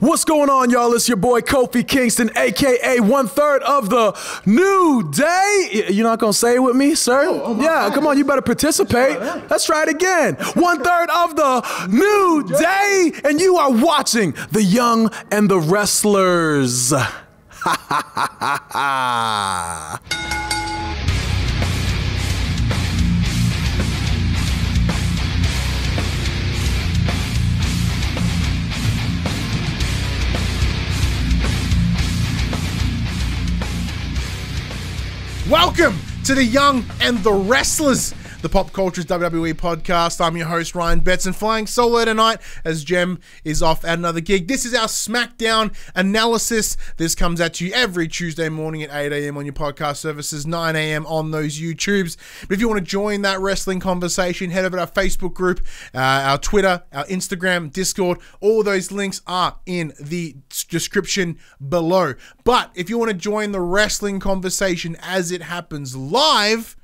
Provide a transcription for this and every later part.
What's going on, y'all? It's your boy Kofi Kingston, aka one third of the new day. You're not gonna say it with me, sir? Oh, yeah, come on, you better participate. Let's try it again. One third of the new day, and you are watching The Young and the Wrestlers. Ha ha ha ha ha. Welcome to the Young and the Wrestlers, the Pop Culturists WWE podcast. I'm your host, Ryan Betson, flying solo tonight as Jem is off at another gig. This is our SmackDown analysis. This comes at you every Tuesday morning at 8 a.m. on your podcast services, 9 a.m. on those YouTubes. But if you want to join that wrestling conversation, head over to our Facebook group, uh, our Twitter, our Instagram, Discord. All those links are in the description below. But if you want to join the wrestling conversation as it happens live,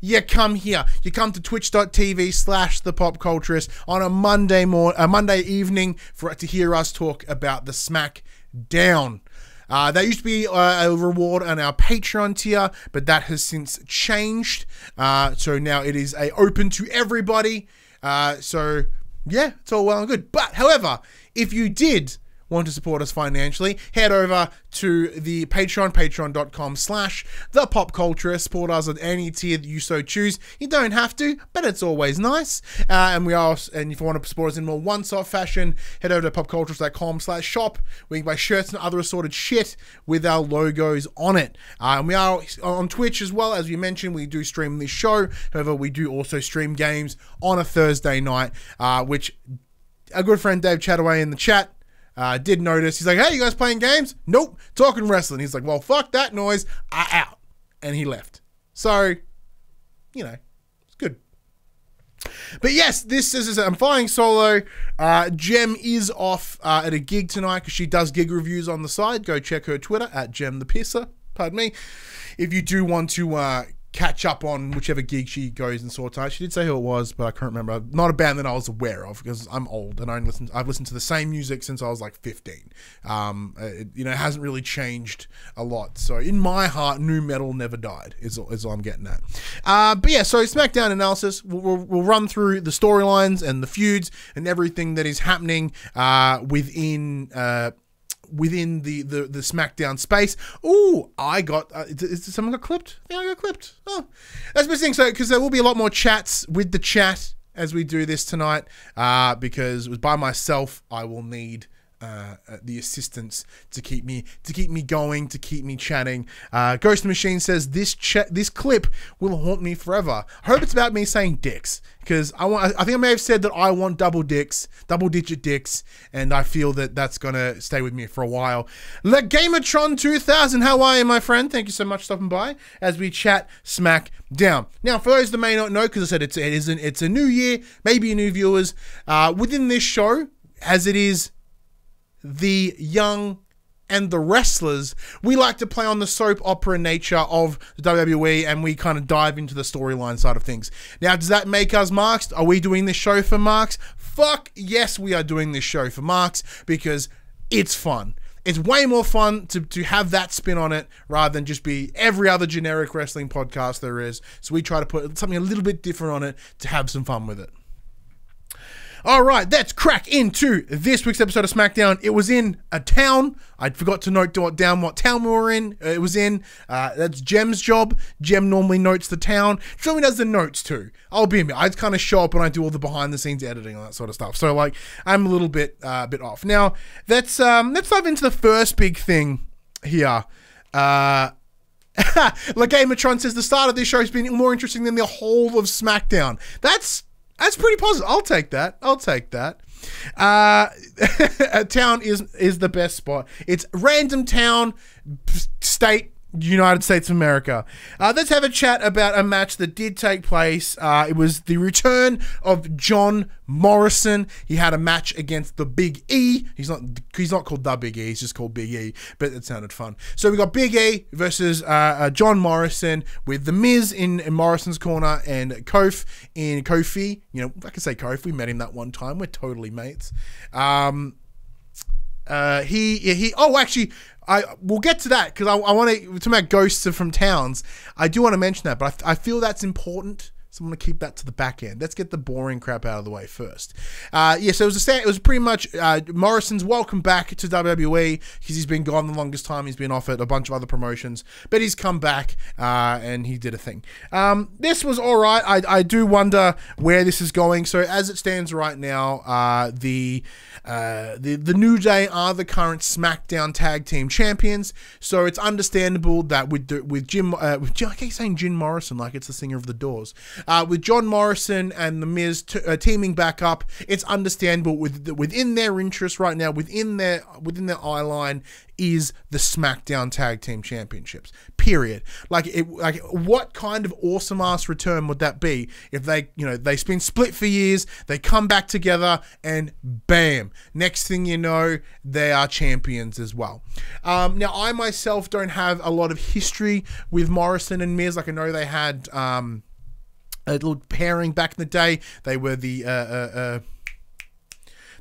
you come here. You come to twitch.tv slash the pop culturist on a Monday morning, a Monday evening for to hear us talk about the smack down. Uh, that used to be uh, a reward on our Patreon tier, but that has since changed. Uh, so now it is a open to everybody. Uh, so yeah, it's all well and good. But however, if you did want to support us financially, head over to the Patreon, patreon.com slash the pop culture. Support us at any tier that you so choose. You don't have to, but it's always nice. Uh, and we are, and if you want to support us in more one-off fashion, head over to popcultures.com slash shop where you can buy shirts and other assorted shit with our logos on it. Uh, and we are on Twitch as well. As we mentioned, we do stream this show. However, we do also stream games on a Thursday night, uh, which a good friend Dave Chataway in the chat uh, did notice. He's like, hey, you guys playing games? Nope, talking wrestling. He's like, well, fuck that noise. I out. And he left. So, you know, it's good. But yes, this is, I'm flying solo. Uh, Jem is off uh, at a gig tonight because she does gig reviews on the side. Go check her Twitter at Jem the Pisser. Pardon me. If you do want to uh, catch up on whichever gig she goes and saw tonight. She did say who it was, but I can't remember. Not a band that I was aware of because I'm old and I listen. I've listened to the same music since I was like 15. Um, it, you know, it hasn't really changed a lot. So in my heart, new metal never died. Is is all I'm getting at. Uh, but yeah, so SmackDown analysis. We'll, we'll, we'll run through the storylines and the feuds and everything that is happening uh, within. Uh, within the, the the SmackDown space. Oh, I got. Uh, is, is someone got clipped? Yeah, I got clipped. Oh, that's missing. So because there will be a lot more chats with the chat as we do this tonight. Uh, because by myself, I will need. Uh, the assistance to keep me to keep me going to keep me chatting. Uh, Ghost Machine says this this clip will haunt me forever. I hope it's about me saying dicks because I want. I think I may have said that I want double dicks, double digit dicks, and I feel that that's gonna stay with me for a while. Le Gamertron 2000, how are you, my friend? Thank you so much for stopping by as we chat smack down. Now, for those that may not know, because I said it's it is an, it's a new year, maybe new viewers uh, within this show, as it is the young and the wrestlers, we like to play on the soap opera nature of the WWE and we kind of dive into the storyline side of things. Now, does that make us marks? Are we doing this show for marks? Fuck yes, we are doing this show for marks because it's fun. It's way more fun to, to have that spin on it rather than just be every other generic wrestling podcast there is. So we try to put something a little bit different on it to have some fun with it. All right, let's crack into this week's episode of SmackDown. It was in a town. I forgot to note down what town we were in. It was in. Uh, that's Jem's job. Jem normally notes the town. Only does the notes too. I'll be admit, I kind of show up and I do all the behind the scenes editing and that sort of stuff. So like, I'm a little bit uh, bit off. Now, let's um, let's dive into the first big thing here. Uh, like Gamertron says, the start of this show has been more interesting than the whole of SmackDown. That's that's pretty positive. I'll take that. I'll take that. Uh, town is is the best spot. It's random town, state, United States of America. Uh, let's have a chat about a match that did take place. Uh, it was the return of John Morrison. He had a match against the Big E. He's not he's not called the Big E. He's just called Big E. But it sounded fun. So we got Big E versus uh, uh, John Morrison with the Miz in, in Morrison's corner and Kof in Kofi. You know I can say Kofi. We met him that one time. We're totally mates. Um, uh, he he. Oh, actually, I we'll get to that because I, I want to talk about ghosts from towns. I do want to mention that, but I, I feel that's important. So I'm going to keep that to the back end. Let's get the boring crap out of the way first. Uh, yeah, so it was a it was pretty much uh, Morrison's welcome back to WWE because he's been gone the longest time. He's been offered a bunch of other promotions, but he's come back uh, and he did a thing. Um, this was all right. I, I do wonder where this is going. So as it stands right now, uh, the uh, the the New Day are the current SmackDown Tag Team Champions. So it's understandable that with the, with Jim, uh, with, I keep saying Jim Morrison like it's the singer of the Doors. Uh, with John Morrison and The Miz t- uh, teaming back up, it's understandable with within their interest right now, within their within their eye line is the SmackDown Tag Team Championships. Period. Like it, like what kind of awesome ass return would that be if they, you know, they've been split for years, they come back together, and bam, next thing you know, they are champions as well. Um, now, I myself don't have a lot of history with Morrison and Miz. Like I know they had. Um, a little pairing back in the day. They were the uh, uh, uh,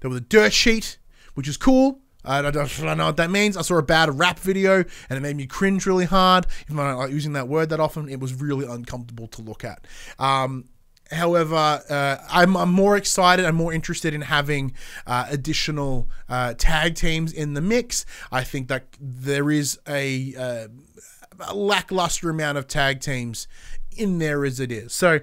they were the dirt sheet, which is cool. I don't, I don't know what that means. I saw a bad rap video and it made me cringe really hard. Even though I don't like using that word that often, it was really uncomfortable to look at. Um, However, uh, I'm, I'm, more excited. I'm more interested in having uh, additional uh, tag teams in the mix. I think that there is a, uh, a lackluster amount of tag teams in there as it is. So,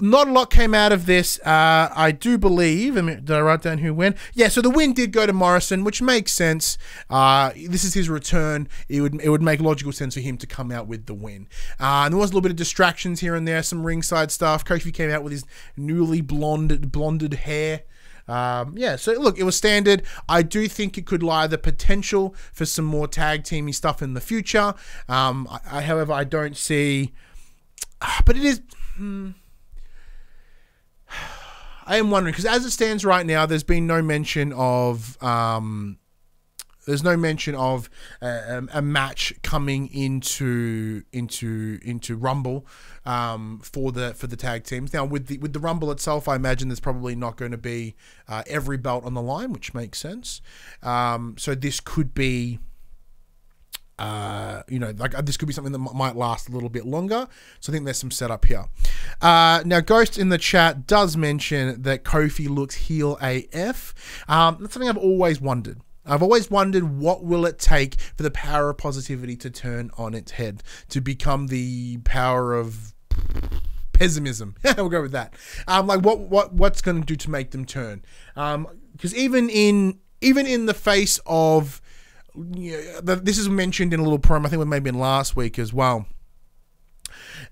not a lot came out of this. Uh, I do believe. I mean, did I write down who went? Yeah. So the win did go to Morrison, which makes sense. Uh, this is his return. It would it would make logical sense for him to come out with the win. Uh, and there was a little bit of distractions here and there, some ringside stuff. Kofi came out with his newly blonded blonded hair. Um, yeah, so look, it was standard. I do think it could lie the potential for some more tag teamy stuff in the future. Um, I, however, I don't see but it is. Hmm, I am wondering because as it stands right now, there's been no mention of. Um, there's no mention of uh, a match coming into into into Rumble um, for the for the tag teams. Now with the with the Rumble itself, I imagine there's probably not going to be uh, every belt on the line, which makes sense. Um, so this could be uh, you know, like uh, this could be something that might last a little bit longer. So I think there's some setup here. Uh, now, Ghost in the chat does mention that Kofi looks heel AF. Um, that's something I've always wondered. I've always wondered what will it take for the power of positivity to turn on its head to become the power of pessimism. we'll go with that. Um, like what what what's going to do to make them turn? Um, because even in even in the face of this is mentioned in a little promo. I think it maybe in last week as well.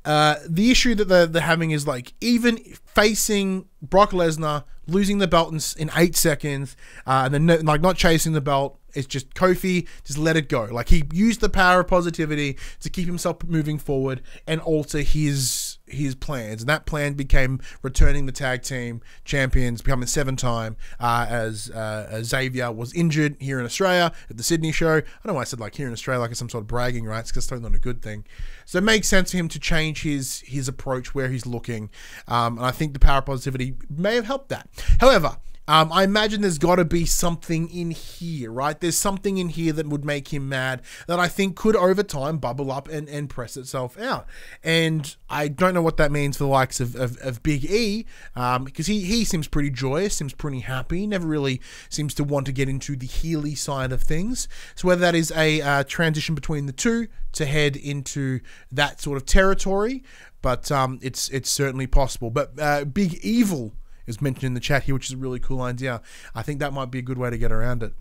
Uh, the issue that they're, they're having is like even facing Brock Lesnar, losing the belt in, in eight seconds, uh, and then like not chasing the belt. It's just Kofi, just let it go. Like he used the power of positivity to keep himself moving forward and alter his his plans, and that plan became returning the tag team champions, becoming seven time. Uh, as, uh, Xavier was injured here in Australia at the Sydney show. I don't know why I said like here in Australia, like it's some sort of bragging rights, because it's not a good thing. So it makes sense for him to change his his approach where he's looking, um, and I think the power positivity may have helped that. However, um, I imagine there's got to be something in here, right? There's something in here that would make him mad that I think could over time bubble up and, and press itself out. And I don't know what that means for the likes of, of, of Big E, um, because he, he seems pretty joyous, seems pretty happy, never really seems to want to get into the Healy side of things. So whether that is a uh, transition between the two to head into that sort of territory, but um, it's it's certainly possible. But uh, Big Evil is mentioned in the chat here, which is a really cool idea. I think that might be a good way to get around it.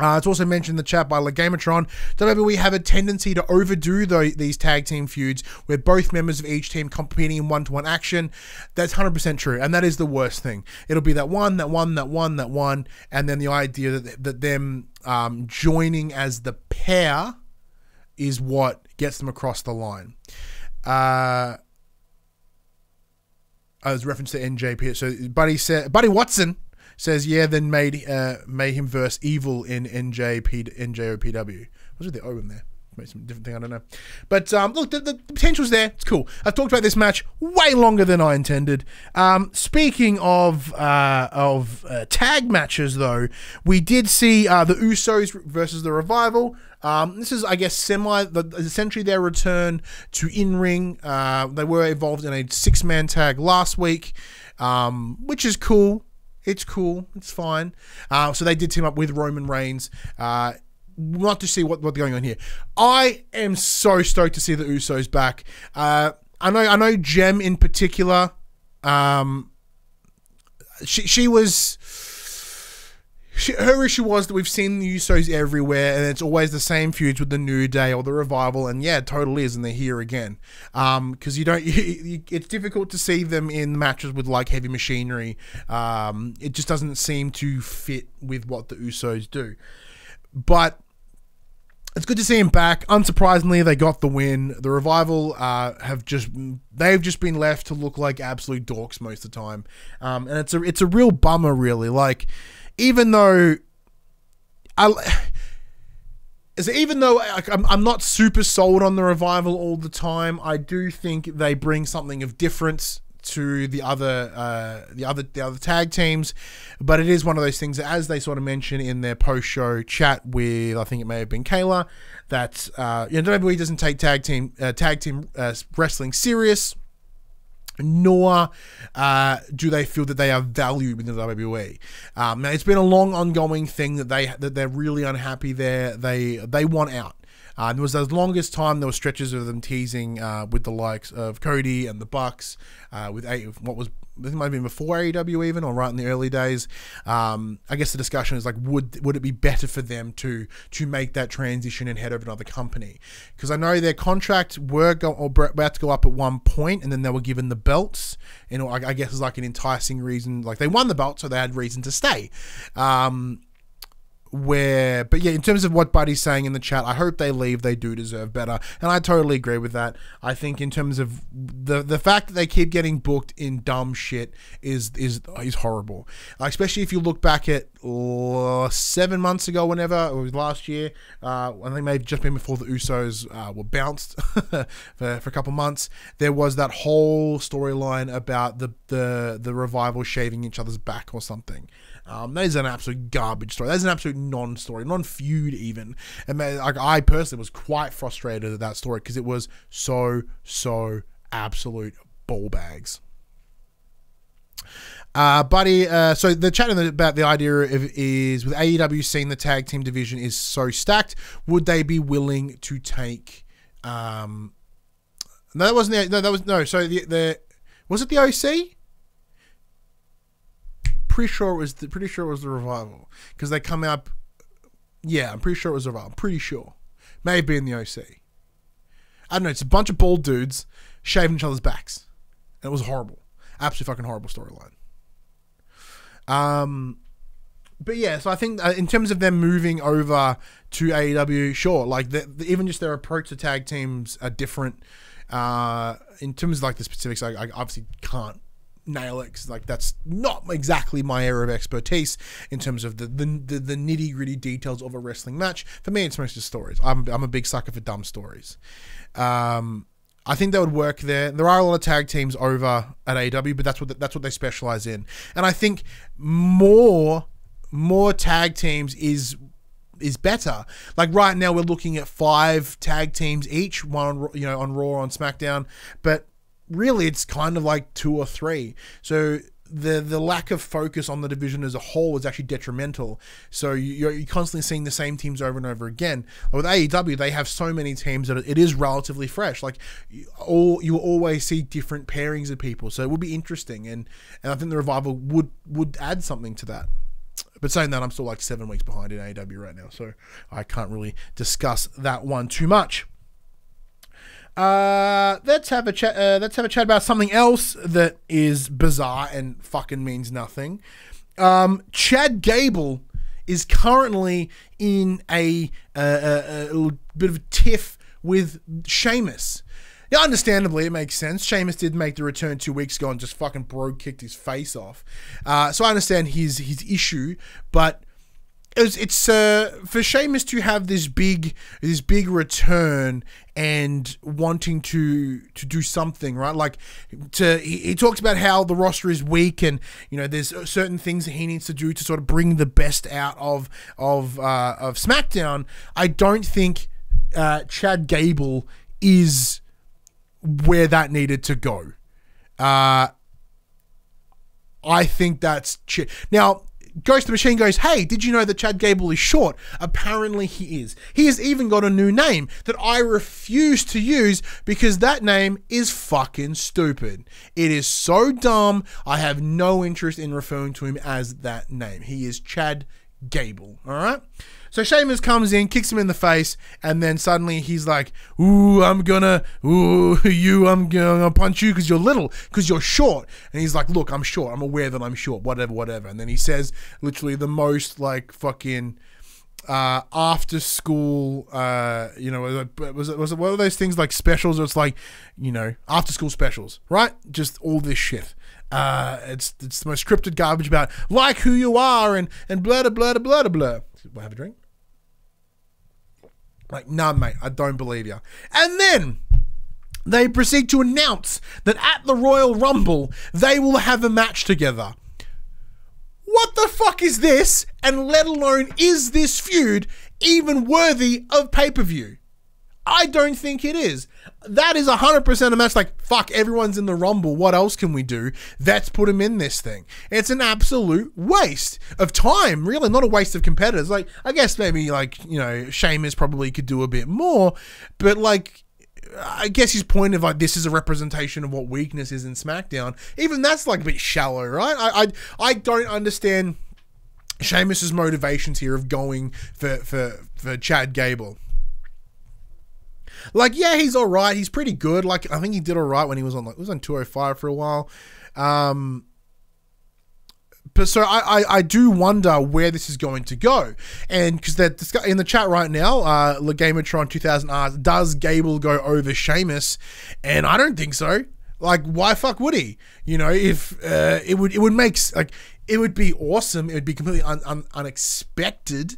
Uh, it's also mentioned in the chat by Legamatron that we have a tendency to overdo the, these tag team feuds where both members of each team competing in one-to-one action. That's 100% true, and that is the worst thing. It'll be that one, that one, that one, that one, and then the idea that, that them um, joining as the pair is what gets them across the line. Uh, as reference to NJP. So Buddy said, Buddy Watson says, yeah, then made uh, made him verse evil in NJP NJOPW. What's with the O in there? Maybe some different thing. I don't know. But um, look, the, the potential's there. It's cool. I've talked about this match way longer than I intended. Um, speaking of uh, of uh, tag matches, though, we did see uh, the Usos versus the Revival. Um, this is, I guess, semi, the, essentially their return to in ring. Uh, they were involved in a six man tag last week, um, which is cool. It's cool. It's fine. Uh, so they did team up with Roman Reigns. Not to see what, what's going on here. I am so stoked to see the Usos back. Uh, I know, I know, Jem in particular. Um, she she was. She, her issue was that we've seen the Usos everywhere, and it's always the same feuds with the New Day or the Revival, and yeah, it totally is, and they're here again. Um, because you don't, you, you, it's difficult to see them in matches with like heavy machinery. Um, it just doesn't seem to fit with what the Usos do. But it's good to see him back. Unsurprisingly, they got the win. The revival uh, have just they've just been left to look like absolute dorks most of the time, um, and it's a it's a real bummer, really. Like even though I. So even though I'm, I'm not super sold on the revival all the time, I do think they bring something of difference to the other uh, the other the other tag teams, but it is one of those things that, as they sort of mention in their post show chat with I think it may have been Kayla, that uh, you know WWE doesn't take tag team uh, tag team uh, wrestling serious. Nor uh, do they feel that they are valued within the WWE. Um, now it's been a long, ongoing thing that they that they're really unhappy there. They they want out. Uh, there was the longest time there were stretches of them teasing uh, with the likes of Cody and the Bucks, uh, with what was it might have been before AEW even, or right in the early days. Um, I guess the discussion is like, would would it be better for them to to make that transition and head over to another company? Because I know their contract were go, or about to go up at one point, and then they were given the belts. And I, I guess it's like an enticing reason, like they won the belt, so they had reason to stay. Um, where but yeah in terms of what buddy's saying in the chat i hope they leave. They do deserve better. And i totally agree with that. I think in terms of the the fact that they keep getting booked in dumb shit is is is horrible. Especially if you look back at uh, seven months ago whenever it was last year uh, i think maybe just been before the usos uh, were bounced for, for a couple months there was that whole storyline about the the the revival shaving each other's back or something um, that is an absolute garbage story. That's an absolute non-story, non-feud even. And like I personally was quite frustrated at that story because it was so so absolute ball bags. Uh, buddy, uh, so the chat about the idea of is with AEW seeing the tag team division is so stacked, would they be willing to take? Um, no, that wasn't the, no, that was no. So the the was it the OC? Pretty sure it was the, pretty sure it was the revival because they come out. Yeah, I'm pretty sure it was the revival. Pretty sure, maybe in the OC. I don't know. It's a bunch of bald dudes shaving each other's backs. And it was horrible, absolutely fucking horrible storyline. Um, but yeah, so I think uh, in terms of them moving over to AEW, sure, like the, the, even just their approach to tag teams are different. Uh, in terms of like the specifics, I, I obviously can't nail it because like that's not exactly my area of expertise in terms of the the, the, the nitty gritty details of a wrestling match. For me, it's mostly stories. I'm, I'm a big sucker for dumb stories. Um, I think that would work there. There are a lot of tag teams over at AW, but that's what that's what they specialize in. And I think more more tag teams is is better. Like right now, we're looking at five tag teams each, one on, you know on Raw on SmackDown, but really it's kind of like two or three. So the the lack of focus on the division as a whole is actually detrimental. So you're, you're constantly seeing the same teams over and over again. With AEW, they have so many teams that it is relatively fresh. Like all you always see different pairings of people, so it would be interesting. And and I think the revival would would add something to that. But saying that, I'm still like seven weeks behind in AEW right now, so I can't really discuss that one too much. Uh, let's have a chat. Uh, let's have a chat about something else that is bizarre and fucking means nothing. Um, Chad Gable is currently in a, a, a, a bit of a tiff with Sheamus. Yeah, understandably, it makes sense. Sheamus did make the return two weeks ago and just fucking bro kicked his face off. Uh, so I understand his his issue, but it's, it's uh, for Sheamus to have this big this big return and wanting to to do something right like to he, he talks about how the roster is weak and you know there's certain things that he needs to do to sort of bring the best out of of uh, of SmackDown. I don't think uh, Chad Gable is where that needed to go. Uh, I think that's ch- now. Ghost the Machine goes, Hey, did you know that Chad Gable is short? Apparently he is. He has even got a new name that I refuse to use because that name is fucking stupid. It is so dumb, I have no interest in referring to him as that name. He is Chad Gable, alright? So Sheamus comes in, kicks him in the face, and then suddenly he's like, "Ooh, I'm gonna, ooh, you, I'm gonna punch you because you're little, because you're short." And he's like, "Look, I'm short. I'm aware that I'm short. Whatever, whatever." And then he says literally the most like fucking uh, after school, uh, you know, was it, was it one of those things like specials? It's like, you know, after school specials, right? Just all this shit. Uh, it's it's the most scripted garbage about like who you are and and blah blah blah blah blah. We'll have a drink. Like, nah, mate, I don't believe you. And then they proceed to announce that at the Royal Rumble, they will have a match together. What the fuck is this? And let alone, is this feud even worthy of pay per view? I don't think it is. That is 100% a match like, fuck, everyone's in the Rumble. What else can we do? Let's put him in this thing. It's an absolute waste of time, really, not a waste of competitors. Like, I guess maybe, like, you know, Sheamus probably could do a bit more, but, like, I guess his point of like this is a representation of what weakness is in SmackDown. Even that's like a bit shallow, right? I I, I don't understand Sheamus's motivations here of going for for for Chad Gable. Like, yeah, he's all right. He's pretty good. Like, I think he did all right when he was on like he was on 205 for a while. Um, but so I, I, I do wonder where this is going to go, and because they're in the chat right now, uh, Legamatron 2000 asks, does Gable go over Sheamus? And I don't think so. Like, why fuck would he? You know, if uh, it would it would make like it would be awesome. It would be completely un- un- unexpected.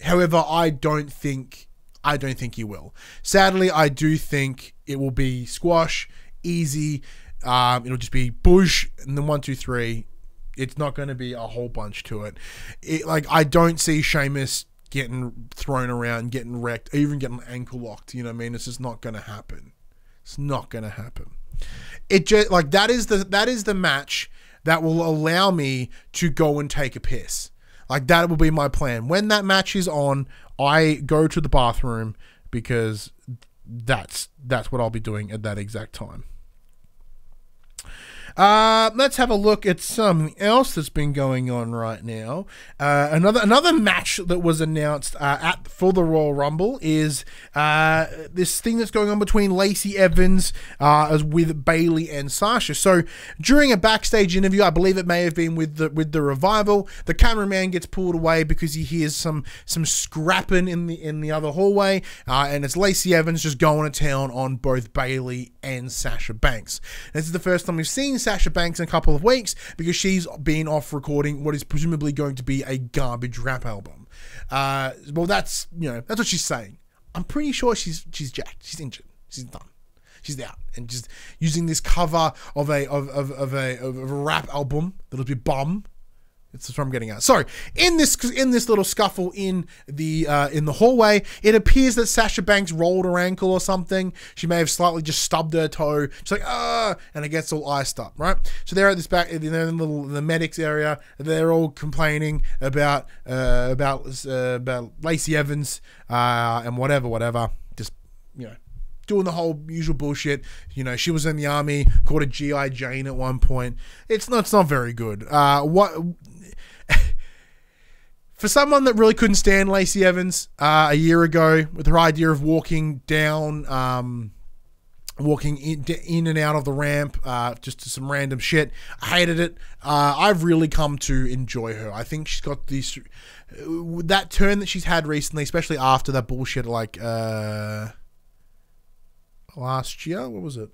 However, I don't think I don't think he will. Sadly, I do think it will be squash, easy. Um, it'll just be Bush and then one, two, three. It's not going to be a whole bunch to it. it. Like I don't see Sheamus getting thrown around, getting wrecked, even getting ankle locked. You know what I mean? It's just not going to happen. It's not going to happen. It just like that is the that is the match that will allow me to go and take a piss. Like that will be my plan. When that match is on, I go to the bathroom because that's that's what I'll be doing at that exact time. Uh, let's have a look at something else that's been going on right now. Uh, another another match that was announced uh, at for the Royal Rumble is uh, this thing that's going on between Lacey Evans uh, as with Bayley and Sasha. So during a backstage interview, I believe it may have been with the with the revival, the cameraman gets pulled away because he hears some some scrapping in the in the other hallway, uh, and it's Lacey Evans just going to town on both Bayley and Sasha Banks. This is the first time we've seen Sasha Banks in a couple of weeks because she's been off recording what is presumably going to be a garbage rap album. Uh, well, that's you know that's what she's saying. I'm pretty sure she's she's jacked. She's injured. She's done. She's out and just using this cover of a of, of, of a of a rap album that'll be bum. It's what I'm getting at. So in this in this little scuffle in the uh, in the hallway, it appears that Sasha Banks rolled her ankle or something. She may have slightly just stubbed her toe. She's like ah, and it gets all iced up, right? So they're at this back, they're in the, the medics area. They're all complaining about uh, about uh, about Lacey Evans uh, and whatever, whatever. Just you know doing the whole usual bullshit. You know, she was in the army, called a GI Jane at one point. It's not, it's not very good. Uh, what for someone that really couldn't stand Lacey Evans uh, a year ago with her idea of walking down. Um, walking in, in and out of the ramp, uh, just to some random shit. I hated it. Uh, I've really come to enjoy her. I think she's got this that turn that she's had recently, especially after that bullshit like uh, last year. What was it?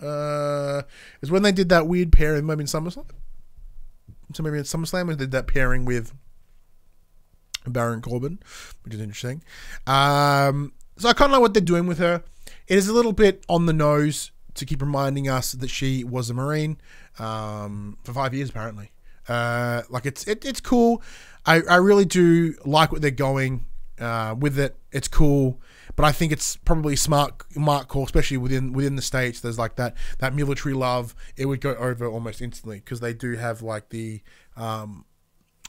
Uh, is when they did that weird pairing, maybe in SummerSlam. So maybe in SummerSlam, they did that pairing with Baron Corbin, which is interesting. Um, so I kind of like what they're doing with her. It is a little bit on the nose to keep reminding us that she was a Marine um, for five years, apparently. Uh, like it's it, it's cool. I, I really do like what they're going uh, with it. It's cool, but I think it's probably smart smart call, especially within within the states. There's like that that military love. It would go over almost instantly because they do have like the um,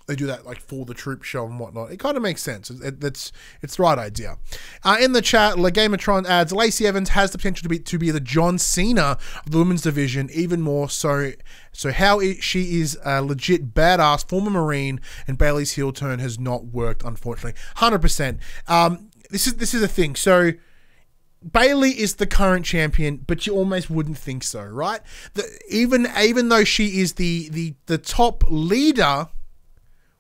they do that like for the troop show and whatnot. It kind of makes sense. It, it's it's the right idea. Uh, in the chat, Legamatron adds Lacey Evans has the potential to be to be the John Cena of the women's division, even more so. So how it, she is a legit badass former Marine, and Bayley's heel turn has not worked, unfortunately. Hundred percent. Um, this is this is a thing. So. Bayley is the current champion, but you almost wouldn't think so, right? The, even even though she is the the the top leader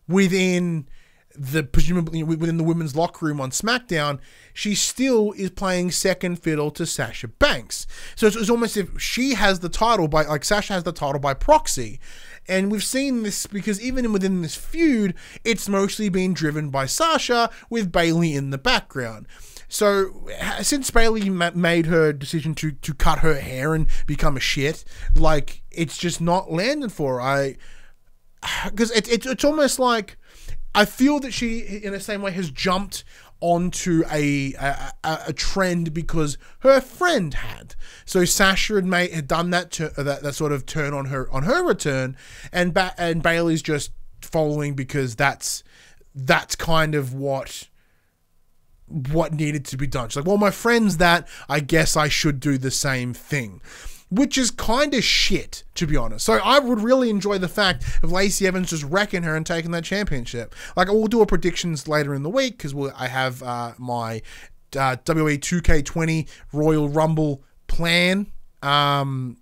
within the presumably within the women's locker room on SmackDown, she still is playing second fiddle to Sasha Banks. So it's, it's almost if she has the title by like Sasha has the title by proxy. And we've seen this because even within this feud, it's mostly been driven by Sasha with Bayley in the background. So since Bayley made her decision to to cut her hair and become a shit, like it's just not landing for her. I because it, it, it's almost like I feel that she, in the same way, has jumped onto a, a, a trend because her friend had. So Sasha had made had done that to, uh, that that sort of turn on her on her return, and ba- and Bayley's just following because that's that's kind of what what needed to be done. She's like, well, my friend's that. I guess I should do the same thing which is kind of shit, to be honest. So I would really enjoy the fact of Lacey Evans just wrecking her and taking that championship. Like, we'll do a predictions later in the week because we'll, I have uh, my uh, WWE 2K20 Royal Rumble plan. Um,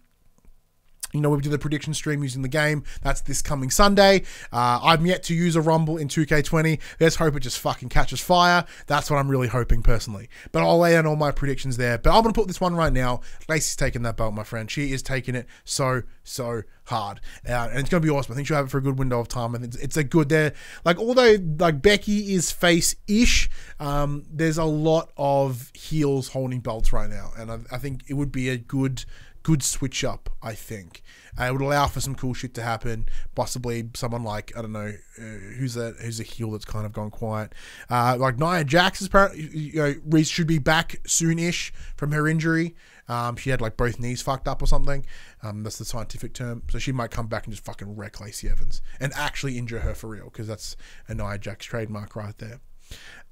you know, we do the prediction stream using the game. That's this coming Sunday. Uh, I'm yet to use a Rumble in 2K20. Let's hope it just fucking catches fire. That's what I'm really hoping personally. But I'll lay down all my predictions there. But I'm going to put this one right now. Lacey's taking that belt, my friend. She is taking it so, so hard. Uh, and it's going to be awesome. I think she'll have it for a good window of time. And it's, it's a good there. Like, although, like, Becky is face ish, um, there's a lot of heels holding belts right now. And I, I think it would be a good good switch up, I think. Uh, it would allow for some cool shit to happen. Possibly someone like I don't know uh, who's a who's a heel that's kind of gone quiet. Uh, like Nia Jax is apparently you know Reese should be back soonish from her injury. Um, she had like both knees fucked up or something. Um, that's the scientific term. So she might come back and just fucking wreck Lacey Evans and actually injure her for real because that's a Nia Jax trademark right there.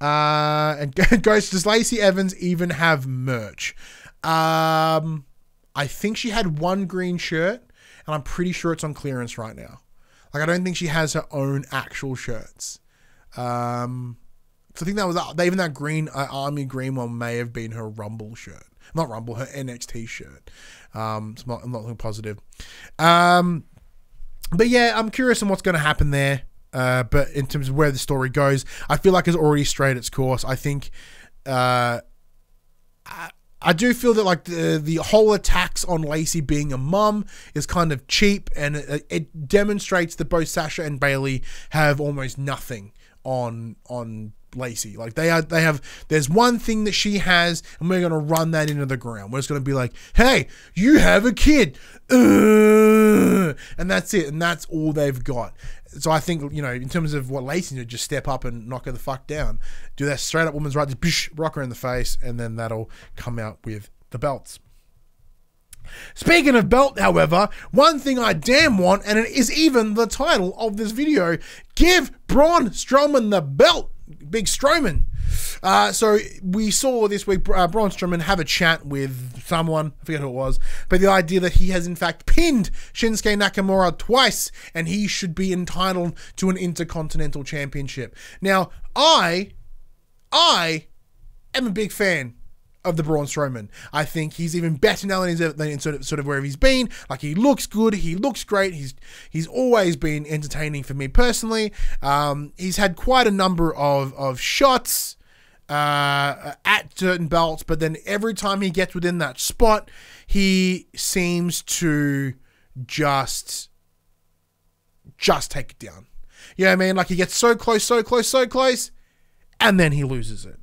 Uh, and Ghost, does Lacey Evans even have merch? Um, I think she had one green shirt, and I'm pretty sure it's on clearance right now. Like I don't think she has her own actual shirts. Um, so I think that was even that green uh, army green one may have been her Rumble shirt, not Rumble, her NXT shirt. Um, it's not, I'm not looking positive. Um, but yeah, I'm curious on what's going to happen there. Uh, but in terms of where the story goes, I feel like it's already straight its course. I think. Uh, I do feel that like the the whole attacks on Lacey being a mum is kind of cheap, and it, it demonstrates that both Sasha and Bayley have almost nothing on on Lacey. Like they are, they have. There's one thing that she has, and we're gonna run that into the ground. We're just gonna be like, "Hey, you have a kid," uh, and that's it, and that's all they've got. So I think you know, in terms of what Lacey did, just step up and knock her the fuck down. Do that straight up woman's right, just bish, rock her in the face, and then that'll come out with the belts. Speaking of belt, however, one thing I damn want, and it is even the title of this video, give Braun Strowman the belt. Big Strowman. Uh, so we saw this week uh, Braun Strowman have a chat with someone, I forget who it was, but the idea that he has in fact pinned Shinsuke Nakamura twice and he should be entitled to an Intercontinental Championship. Now, I, I am a big fan of the Braun Strowman. I think he's even better now than he's than in sort of sort of where he's been. Like he looks good, he looks great. He's he's always been entertaining for me personally. Um, he's had quite a number of of shots uh, at certain belts, but then every time he gets within that spot, he seems to just just take it down. You know what I mean? Like he gets so close, so close, so close, and then he loses it.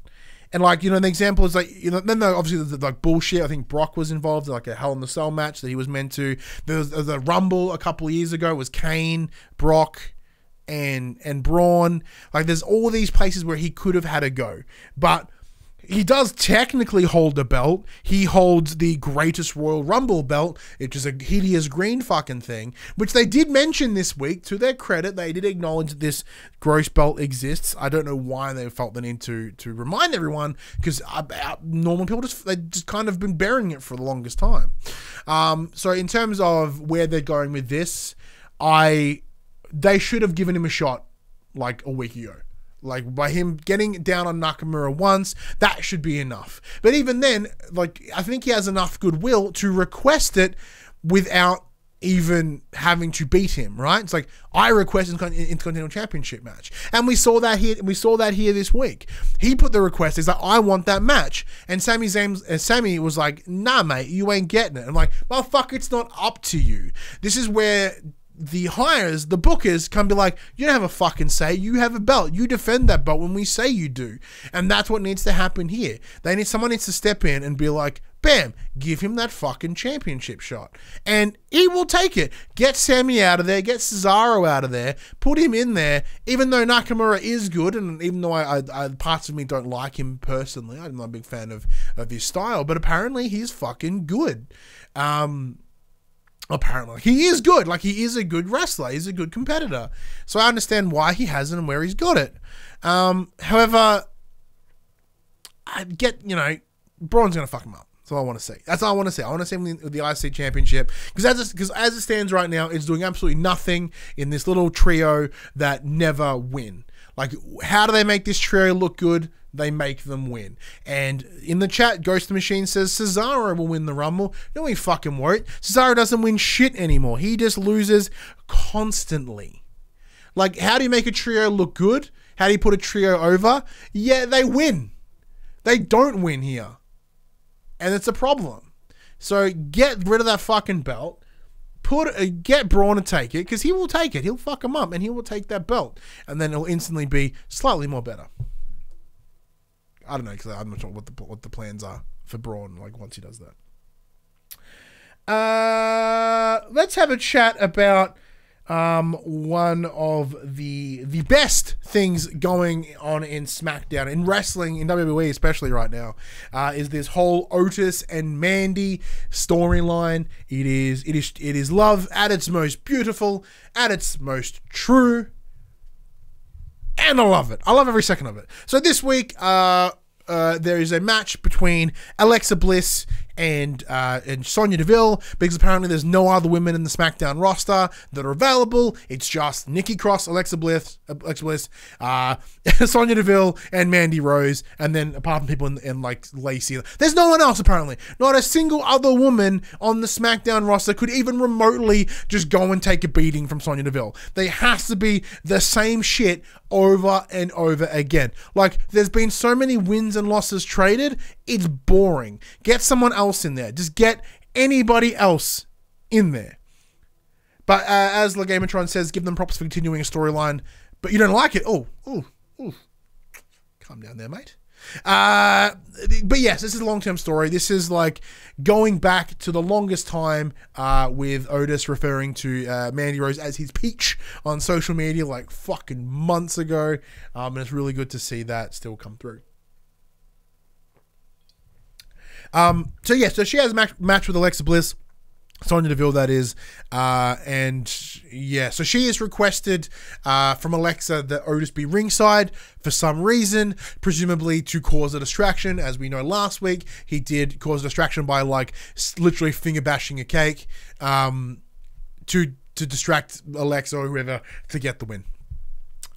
And like you know, the example is like you know, then obviously the, the, like bullshit. I think Brock was involved in like a Hell in the Cell match that he was meant to. Was a Rumble a couple of years ago. Was Kane, Brock, and and Braun. Like there's all these places where he could have had a go, but he does technically hold a belt. He holds the greatest Royal Rumble belt, which is a hideous green fucking thing, which they did mention this week. To their credit, they did acknowledge that this gross belt exists. I don't know why they felt the need to to remind everyone because normal people just they just kind of been burying it for the longest time. Um, so in terms of where they're going with this, I they should have given him a shot like a week ago. Like by him getting down on Nakamura once, that should be enough. But even then, like I think he has enough goodwill to request it without even having to beat him, right? It's like I request an Intercontinental Championship match, and we saw that here. We saw that here this week. He put the request. He's like, I want that match, and Sami Zayn, uh, Sami was like, Nah, mate, you ain't getting it. I'm like, well, fuck, it's not up to you. This is where the hires, the bookers, can be like, you don't have a fucking say. You have a belt. You defend that belt when we say you do. And that's what needs to happen here. They need someone needs to step in and be like, bam, give him that fucking championship shot. And he will take it. Get Sami out of there, get Cesaro out of there, put him in there, even though Nakamura is good, and even though I, I, I parts of me don't like him personally, I'm not a big fan of, of his style, but apparently he's fucking good. Um, apparently. He is good. Like he is a good wrestler. He's a good competitor. So i understand why he has it and where he's got it. Um, however i get you know braun's gonna fuck him up. That's all i want to say that's all i want to say i want to see him with the ic championship. Because as because as it stands right now it's doing absolutely nothing in this little trio that never win. Like how do they make this trio look good they make them win. And in the chat, Ghost Machine says Cesaro will win the Rumble. No, he fucking won't. Cesaro doesn't win shit anymore. He just loses constantly. Like, how do you make a trio look good? How do you put a trio over? Yeah, they win. They don't win here. And it's a problem. So get rid of that fucking belt. Put uh, get Braun to take it because he will take it. He'll fuck him up and he will take that belt, and then it'll instantly be slightly more better. I don't know because I'm not sure what the what the plans are for Braun. Like once he does that. Uh, let's have a chat about um, one of the the best things going on in SmackDown in wrestling in WWE, especially right now, uh, is this whole Otis and Mandy storyline. It is it is it is love at its most beautiful, at its most true, and I love it. I love every second of it. So this week, uh, uh, there is a match between Alexa Bliss and uh, and Sonya Deville because apparently there's no other women in the SmackDown roster that are available. It's just Nikki Cross, Alexa Bliss, Alexa Bliss, uh, Sonya Deville, and Mandy Rose, and then apart from people in, in like Lacey, there's no one else apparently. Not a single other woman on the SmackDown roster could even remotely just go and take a beating from Sonya Deville. They has to be the same shit over and over again. Like there's been so many wins and losses traded, it's boring. Get someone else in there. Just get anybody else in there. But uh, as Legamatron says, give them props for continuing a storyline. But you don't like it. Oh, oh, oh. Calm down there, mate. Uh, but yes, this is a long term story. This is like going back to the longest time uh, with Otis referring to uh, Mandy Rose as his peach on social media, like fucking months ago. Um, and it's really good to see that still come through. Um, so yeah, so she has a match, match with Alexa Bliss. Sonya Deville, that is. Uh, and yeah, so she has requested uh, from Alexa that Otis be ringside for some reason, presumably to cause a distraction. As we know last week, he did cause a distraction by like literally finger bashing a cake um, to to distract Alexa or whoever to get the win.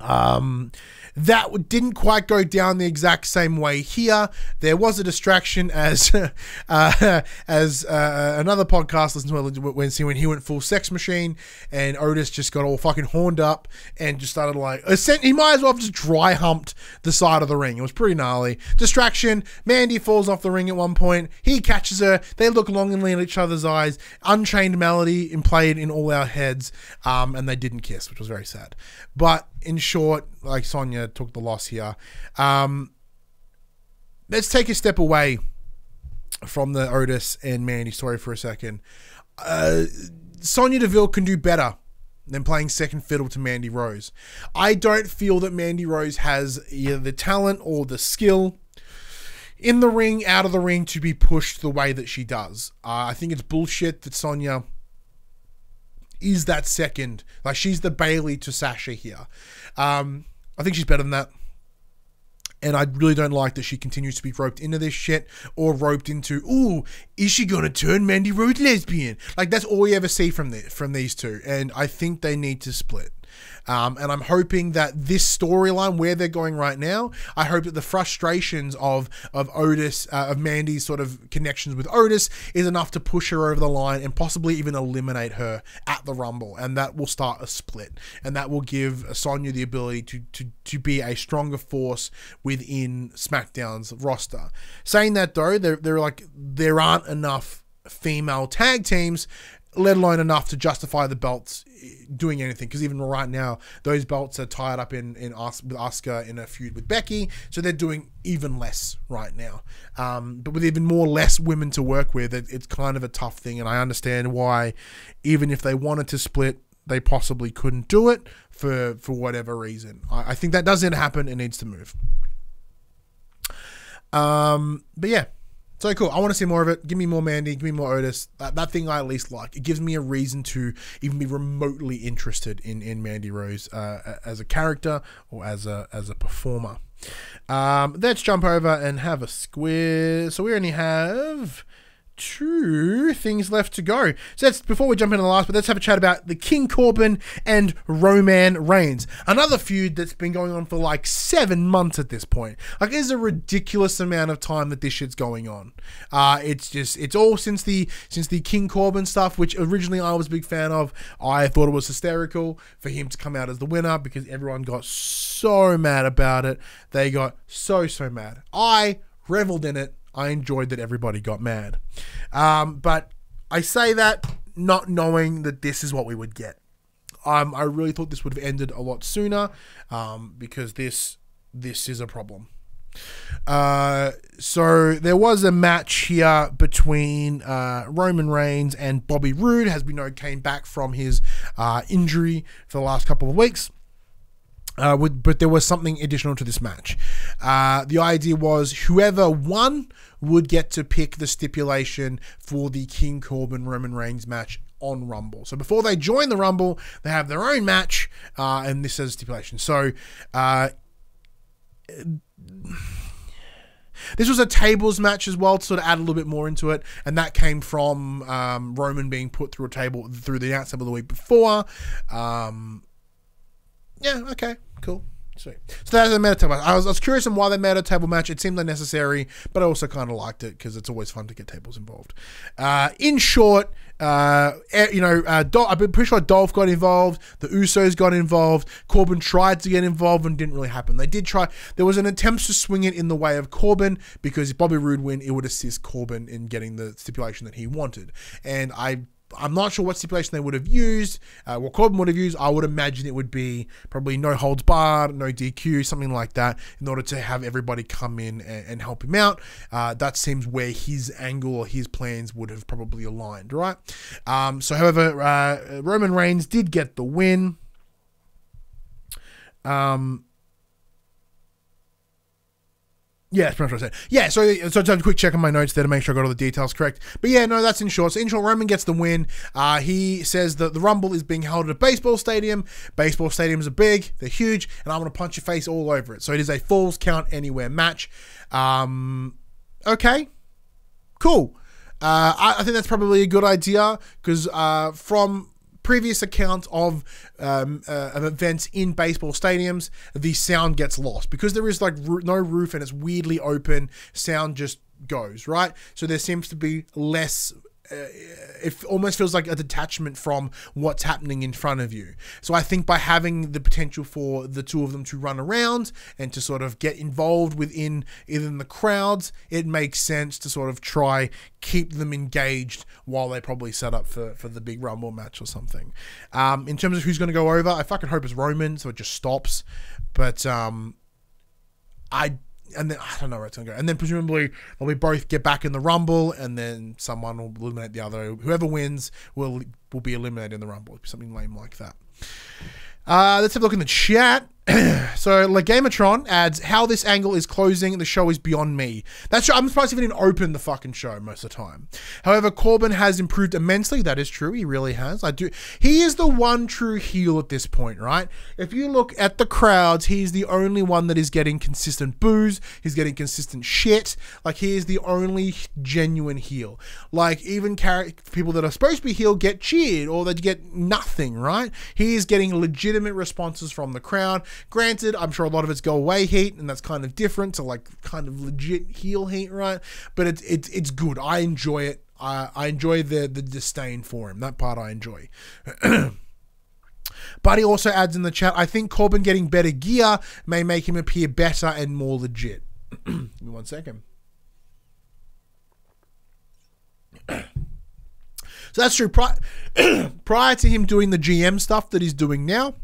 Um, that didn't quite go down the exact same way here. There was a distraction as uh, as uh, another podcast listened to Wednesday when he went full sex machine and Otis just got all fucking horned up and just started like he might as well have just dry humped the side of the ring. It was pretty gnarly. Distraction. Mandy falls off the ring at one point. He catches her. They look longingly in each other's eyes. Unchained melody played in all our heads, um, and they didn't kiss, which was very sad. But in short, like Sonya took the loss here. Um, let's take a step away from the Otis and Mandy story for a second. Uh, Sonya Deville can do better than playing second fiddle to Mandy Rose. I don't feel that Mandy Rose has either the talent or the skill in the ring, out of the ring, to be pushed the way that she does. Uh, I think it's bullshit that Sonya is that second. Like she's the Bayley to Sasha here. Um, I think she's better than that. And I really don't like that she continues to be roped into this shit or roped into, ooh, is she gonna turn Mandy Rose lesbian? Like that's all you ever see from the, from these two. And I think they need to split. Um, and I'm hoping that this storyline, where they're going right now, I hope that the frustrations of of Otis, uh, of Mandy's sort of connections with Otis, is enough to push her over the line and possibly even eliminate her at the Rumble, and that will start a split, and that will give Sonya the ability to to to be a stronger force within SmackDown's roster. Saying that though, there there like there aren't enough female tag teams let alone enough to justify the belts doing anything. Because even right now, those belts are tied up in in Os- with Asuka in a feud with Becky, so they're doing even less right now. Um, but with even more less women to work with, it, it's kind of a tough thing, and I understand why, even if they wanted to split, they possibly couldn't do it for for whatever reason. I, I think that doesn't happen. It needs to move. Um, but yeah, so cool. I want to see more of it. Give me more Mandy. Give me more Otis. That, that thing I at least like. It gives me a reason to even be remotely interested in in Mandy Rose uh, as a character or as a as a performer. Um, let's jump over and have a squiz. So we only have two things left to go. So that's before we jump into the last, but let's have a chat about the King Corbin and Roman Reigns. Another feud that's been going on for like seven months at this point. Like, there's a ridiculous amount of time that this shit's going on. Uh, it's just it's all since the since the King Corbin stuff, which originally I was a big fan of. I thought it was hysterical for him to come out as the winner because everyone got so mad about it. They got so so mad. I reveled in it I enjoyed that everybody got mad. Um, but I say that not knowing that this is what we would get. Um, I really thought this would have ended a lot sooner um, because this this is a problem. Uh, so there was a match here between uh, Roman Reigns and Bobby Roode, as we know, came back from his uh, injury for the last couple of weeks. Uh, with, but there was something additional to this match. Uh, the idea was whoever won would get to pick the stipulation for the King Corbin Roman Reigns match on Rumble. So before they join the Rumble, they have their own match, uh, and this is a stipulation. So. Uh, this was a tables match as well to sort of add a little bit more into it, and that came from um, Roman being put through a table through the announcement of the week before. Um, yeah, okay, cool. Sweet. So that's a meta table. I was, I was curious on why they made a table match. It seemed unnecessary, but I also kind of liked it because it's always fun to get tables involved. Uh, in short, uh, eh, you know, uh, Dol- I'm pretty sure Dolph got involved. The Usos got involved. Corbin tried to get involved and didn't really happen. They did try. There was an attempt to swing it in the way of Corbin because if Bobby Roode win, it would assist Corbin in getting the stipulation that he wanted. And I I'm not sure what stipulation they would have used. Uh, what Corbin would have used, I would imagine it would be probably no holds barred, no DQ, something like that, in order to have everybody come in and, and help him out. Uh, that seems where his angle or his plans would have probably aligned, right? Um, so, however, uh, Roman Reigns did get the win. Um, yeah, that's pretty much what I said. Yeah, so so just a quick check on my notes there to make sure I got all the details correct. But yeah, no, that's in short. So in short, Roman gets the win. Uh, he says that the Rumble is being held at a baseball stadium. Baseball stadiums are big, they're huge, and I'm to punch your face all over it. So it is a Falls Count Anywhere match. Um, okay, cool. Uh, I, I, think that's probably a good idea because uh, from previous accounts of um, uh, of events in baseball stadiums, the sound gets lost because there is like no roof and it's weirdly open. Sound just goes right. So there seems to be less it almost feels like a detachment from what's happening in front of you. So I think by having the potential for the two of them to run around and to sort of get involved within either the crowds, it makes sense to sort of try keep them engaged while they probably set up for, for the big Rumble match or something. Um, in terms of who's going to go over, I fucking hope it's Roman, so it just stops. But um, I and then I don't know where it's gonna go. And then presumably they'll be both get back in the rumble, and then someone will eliminate the other. Whoever wins will will be eliminated in the rumble. Something lame like that. Uh, let's have a look in the chat. so Legamatron adds how this angle is closing the show is beyond me. That's I'm surprised he didn't open the fucking show most of the time. However, Corbin has improved immensely. That is true. He really has. I do. He is the one true heel at this point, right? If you look at the crowds, he's the only one that is getting consistent boos. He's getting consistent shit. Like he is the only genuine heel. Like even people that are supposed to be heel get cheered or they get nothing, right? He is getting legitimate responses from the crowd. Granted, I'm sure a lot of it's go away heat, and that's kind of different to like kind of legit heel heat, right? But it's it's it's good. I enjoy it. I, I enjoy the the disdain for him. That part I enjoy. Buddy also adds in the chat, I think Corbin getting better gear may make him appear better and more legit. Give me one second. so that's true. Pri- prior to him doing the GM stuff that he's doing now,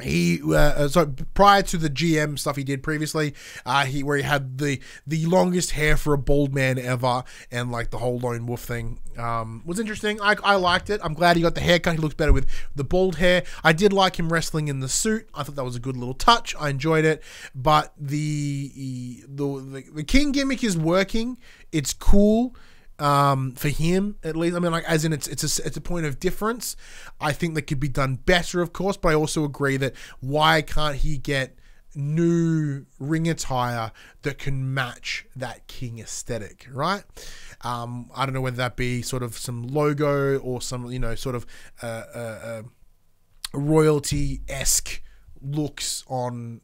he uh, uh, so prior to the GM stuff he did previously, uh, he where he had the the longest hair for a bald man ever, and like the whole lone wolf thing um, was interesting. I, I liked it. I'm glad he got the haircut. He looks better with the bald hair. I did like him wrestling in the suit. I thought that was a good little touch. I enjoyed it. But the the the, the king gimmick is working. It's cool um, for him at least. I mean, like as in it's it's a it's a point of difference. I think that could be done better, of course, but I also agree that why can't he get new ring attire that can match that king aesthetic, right? Um, I don't know whether that be sort of some logo or some you know sort of uh, uh, uh, royalty esque looks on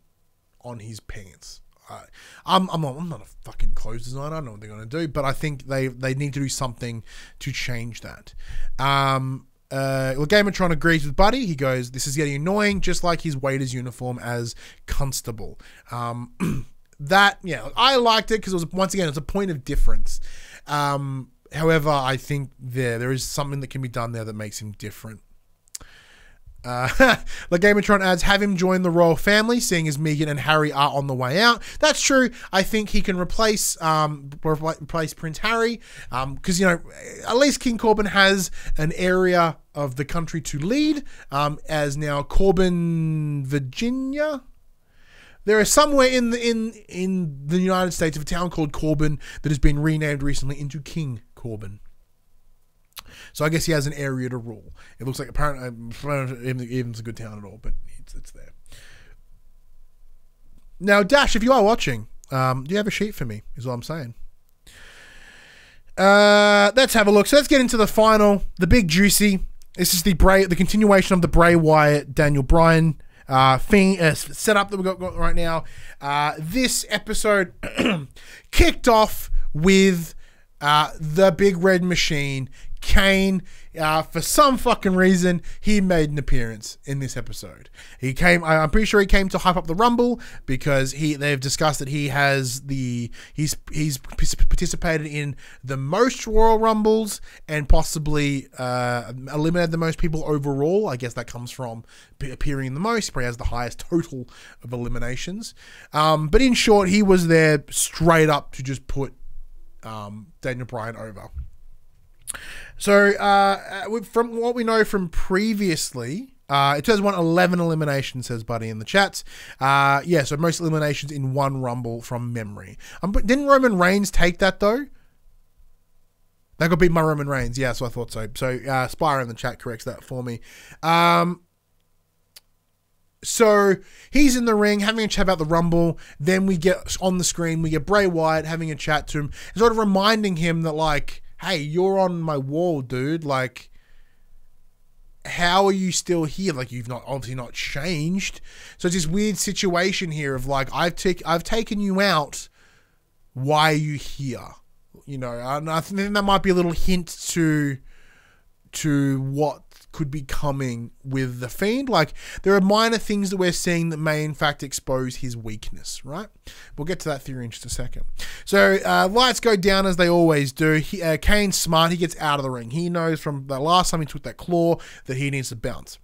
on his pants. I, I'm, I'm, I'm not a fucking clothes designer. I don't know what they're going to do, but I think they they need to do something to change that. Um, uh, well, Gamatron agrees with Buddy. He goes, "This is getting annoying, just like his waiter's uniform as constable." Um, that yeah, I liked it because it was once again it's a point of difference. Um, however, I think there there is something that can be done there that makes him different. Uh, Legamatron adds, have him join the royal family, seeing as Meghan and Harry are on the way out. That's true. I think he can replace um, replace Prince Harry because um, you know at least King Corbin has an area of the country to lead. Um, as now Corbin, Virginia. There is somewhere in the in in the United States of a town called Corbin that has been renamed recently into King Corbin. So I guess he has an area to rule. It looks like apparently even's a good town at all, but it's, it's there. Now, Dash, if you are watching, um, do you have a sheet for me? Is all I'm saying. Uh, let's have a look. So let's get into the final, the big juicy. This is the Bray, the continuation of the Bray Wyatt Daniel Bryan uh, thing uh, setup that we got, got right now. Uh, this episode kicked off with uh, the Big Red Machine Kane, uh, for some fucking reason, he made an appearance in this episode. He came. I'm pretty sure he came to hype up the Rumble because he. They've discussed that he has the. He's he's participated in the most Royal Rumbles and possibly uh, eliminated the most people overall. I guess that comes from appearing the most. Probably has the highest total of eliminations. Um, but in short, he was there straight up to just put um, Daniel Bryan over. So, uh, from what we know from previously, uh, it says one 11 eliminations, says Buddy in the chats. Uh, yeah, so most eliminations in one Rumble from memory. Um, but didn't Roman Reigns take that though? That could be my Roman Reigns. Yeah, so I thought so. So uh, Spire in the chat corrects that for me. Um, so he's in the ring having a chat about the Rumble. Then we get on the screen, we get Bray Wyatt having a chat to him, sort of reminding him that like hey, you're on my wall, dude. Like, how are you still here? Like, you've not obviously not changed. So it's this weird situation here of like, I've taken I've taken you out. Why are you here? you know, and I think that might be a little hint to to what could be coming with the fiend. Like there are minor things that we're seeing that may in fact expose his weakness. Right? We'll get to that theory in just a second. So uh, lights go down as they always do. He, uh, Kane's smart. He gets out of the ring. He knows from the last time he took that claw that he needs to bounce.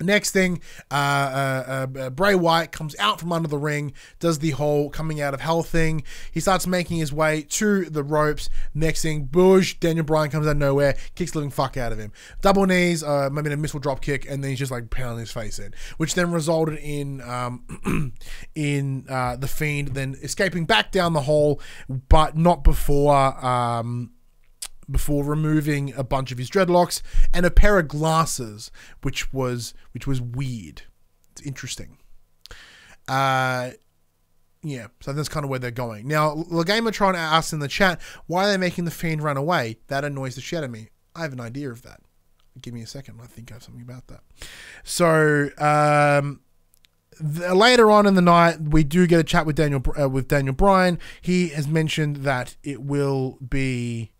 Next thing, uh, uh, uh, Bray Wyatt comes out from under the ring, does the whole coming out of hell thing. He starts making his way to the ropes. Next thing, Bush, Daniel Bryan comes out of nowhere, kicks living fuck out of him. Double knees, uh, maybe a missile drop kick, and then he's just like pounding his face in, which then resulted in um, in uh, the Fiend then escaping back down the hole, but not before. Um, before removing a bunch of his dreadlocks and a pair of glasses, which was which was weird. It's interesting. Uh, yeah, so that's kind of where they're going. Now, Legamatron asks in the chat, why are they making the Fiend run away? That annoys the shit out of me. I have an idea of that. Give me a second. I think I have something about that. So, um, the, later on in the night, we do get a chat with Daniel uh, with Daniel Bryan. He has mentioned that it will be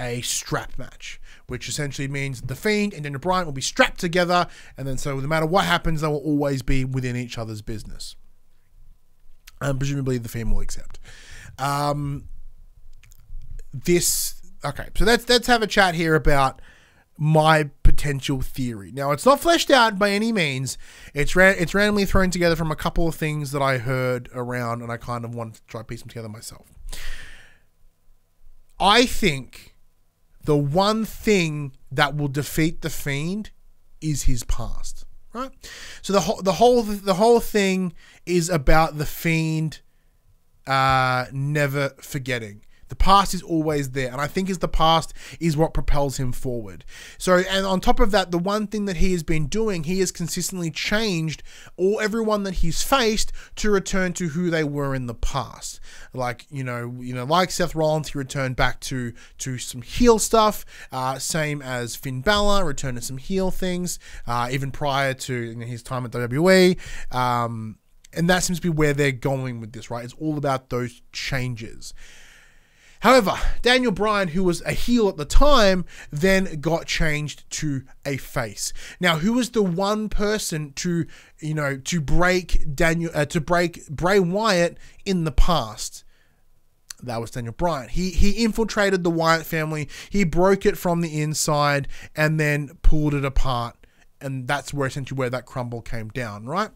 a strap match, which essentially means the Fiend and Daniel Bryan will be strapped together, and then so no matter what happens, they will always be within each other's business. And presumably the Fiend will accept. Um, this okay, so let's let's have a chat here about my potential theory. Now, it's not fleshed out by any means. It's ra- it's randomly thrown together from a couple of things that I heard around, and I kind of wanted to try piece them together myself. I think the one thing that will defeat the fiend is his past right? So the whole the whole the whole thing is about the fiend uh never forgetting the past is always there, and I think is the past is what propels him forward. So, and on top of that, the one thing that he has been doing, he has consistently changed all everyone that he's faced to return to who they were in the past. Like you know, you know, like Seth Rollins, he returned back to to some heel stuff. Uh, same as Finn Balor, returned to some heel things, uh, even prior to his time at WWE. Um, and that seems to be where they're going with this, right? It's all about those changes. However, Daniel Bryan, who was a heel at the time, then got changed to a face. Now, who was the one person to, you know, to break Daniel, uh, to break Bray Wyatt in the past? That was Daniel Bryan. He he infiltrated the Wyatt family. He broke it from the inside and then pulled it apart, and that's where essentially where that crumble came down, right?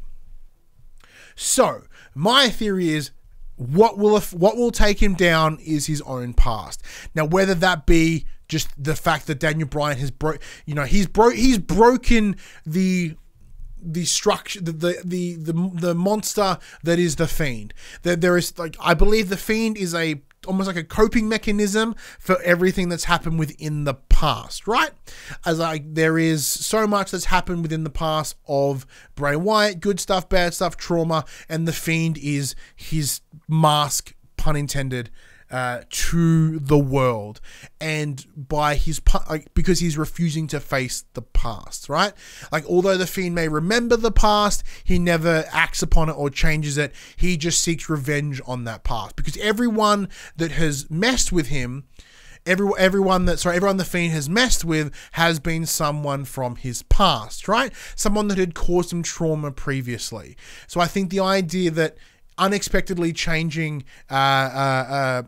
So my theory is what will what will take him down is his own past. Now, whether that be just the fact that Daniel Bryan has broke, you know, he's broke, he's broken the the structure, the, the the the the monster that is the fiend. That there is like, I believe the fiend is a almost like a coping mechanism for everything that's happened within the past, right? As like there is so much that's happened within the past of Bray Wyatt, good stuff, bad stuff, trauma, and the Fiend is his mask, pun intended, uh, to the world, and by his like because he's refusing to face the past, right? Like although the fiend may remember the past, he never acts upon it or changes it. He just seeks revenge on that past because everyone that has messed with him every, everyone that sorry everyone the fiend has messed with has been someone from his past right someone that had caused him trauma previously so i think the idea that unexpectedly changing uh, uh, uh,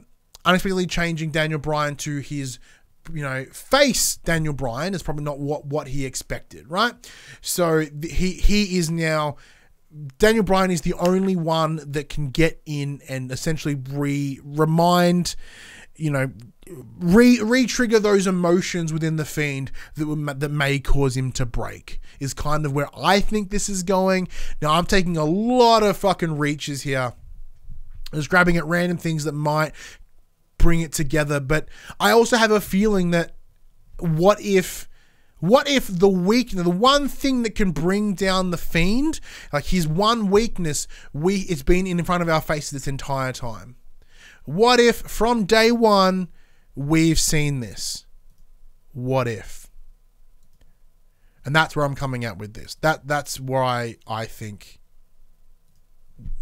unexpectedly changing Daniel Bryan to his you know face Daniel Bryan is probably not what what he expected right so he he is now Daniel Bryan is the only one that can get in and essentially re remind you know re re-trigger those emotions within the fiend that that may cause him to break is kind of where I think this is going. Now I'm taking a lot of fucking reaches here. Just grabbing at random things that might bring it together. But I also have a feeling that what if what if the weak the one thing that can bring down the fiend, like his one weakness, we it's been in front of our faces this entire time? What if from day one we've seen this? What if? And that's where I'm coming at with this. That that's where I I think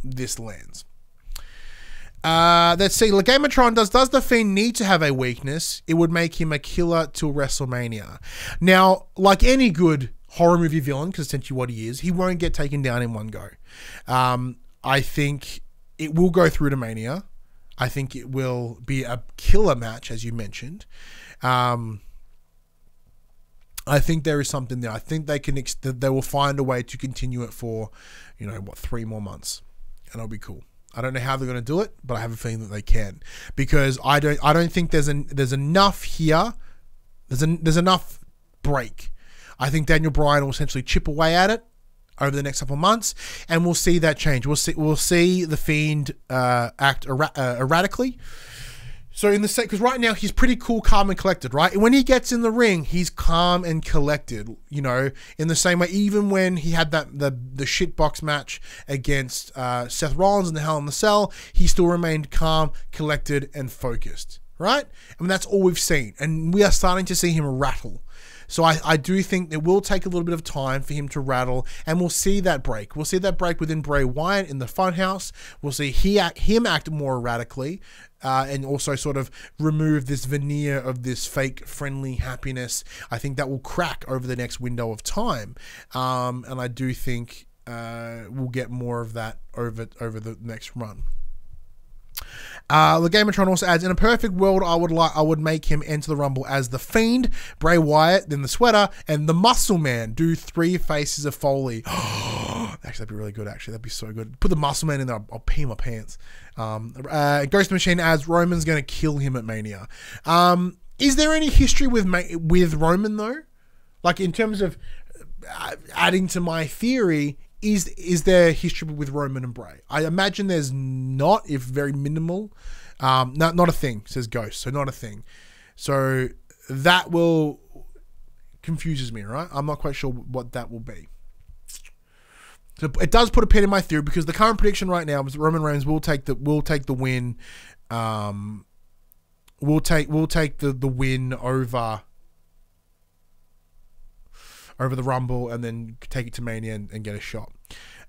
this lands. Uh, let's see. Gamatron does does the Fiend need to have a weakness? It would make him a killer till WrestleMania. Now, like any good horror movie villain, because essentially what he is, he won't get taken down in one go. Um, I think it will go through to Mania. I think it will be a killer match, as you mentioned. Um, I think there is something there. I think they can they will find a way to continue it for, you know, what three more months, and it'll be cool. I don't know how they're going to do it, but I have a feeling that they can because I don't I don't think there's an there's enough here. There's an there's enough break. I think Daniel Bryan will essentially chip away at it over the next couple of months, and we'll see that change. We'll see we'll see the Fiend uh, act uh, erratically. So in the set, because right now he's pretty cool, calm, and collected, right? And when he gets in the ring, he's calm and collected. You know, in the same way, even when he had that the the shitbox match against uh, Seth Rollins in the Hell in the Cell, he still remained calm, collected, and focused. Right? I mean, that's all we've seen, and we are starting to see him rattle. So I, I do think it will take a little bit of time for him to rattle, and we'll see that break. We'll see that break within Bray Wyatt in the Funhouse. We'll see he act, him act more erratically, uh, and also sort of remove this veneer of this fake friendly happiness. I think that will crack over the next window of time, um, and I do think uh, we'll get more of that over over the next run. Uh, the Gamatron also adds, in a perfect world, I would like I would make him enter the Rumble as the Fiend, Bray Wyatt, then the Sweater, and the Muscle Man. Do three faces of Foley. actually, that'd be really good. Actually, that'd be so good. Put the Muscle Man in there. I'll, I'll pee my pants. Um, uh, Ghost Machine adds, Roman's going to kill him at Mania. Um, is there any history with with Roman though? Like in terms of uh, adding to my theory, is is there history with Roman and Bray? I imagine there's not, if very minimal. Um, not not a thing, says Ghost. So not a thing. So that will confuses me, right? I'm not quite sure what that will be. So it does put a pin in my theory because the current prediction right now is Roman Reigns will take the will take the win. Um, will take will take the the win over over the Rumble and then take it to Mania and, and get a shot.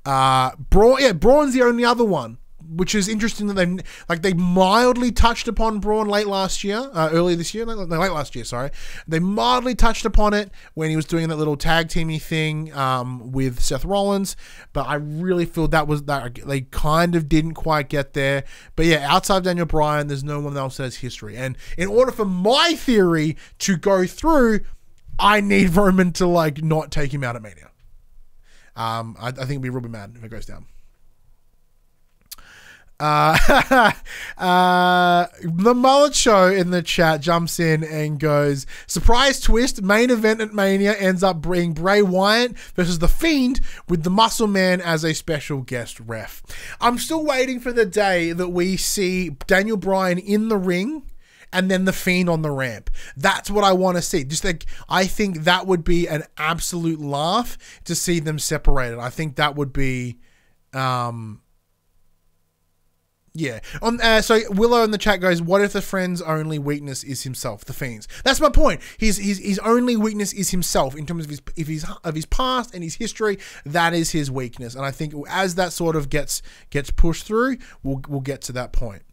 Uh, Braun, yeah, Braun's the only other one, which is interesting that they like they mildly touched upon Braun late last year, uh, earlier this year, no, late last year, sorry. They mildly touched upon it when he was doing that little tag teamy thing um, with Seth Rollins, but I really feel that was that they kind of didn't quite get there. But yeah, outside of Daniel Bryan, there's no one else that has history, and in order for my theory to go through, I need Roman to like not take him out at Mania. Um, I, I think it'd be real mad if it goes down. Uh, uh, the mullet show in the chat jumps in and goes surprise twist main event at mania ends up being bray wyatt versus the fiend with the muscle man as a special guest ref i'm still waiting for the day that we see daniel bryan in the ring and then the Fiend on the ramp. That's what I want to see. Just like I think that would be an absolute laugh to see them separated. I think that would be, um, yeah. On uh, so Willow in the chat goes, "What if the friend's only weakness is himself, the fiends?" That's my point. His his his only weakness is himself in terms of his if his of his past and his history. That is his weakness, and I think as that sort of gets gets pushed through, we'll we'll get to that point.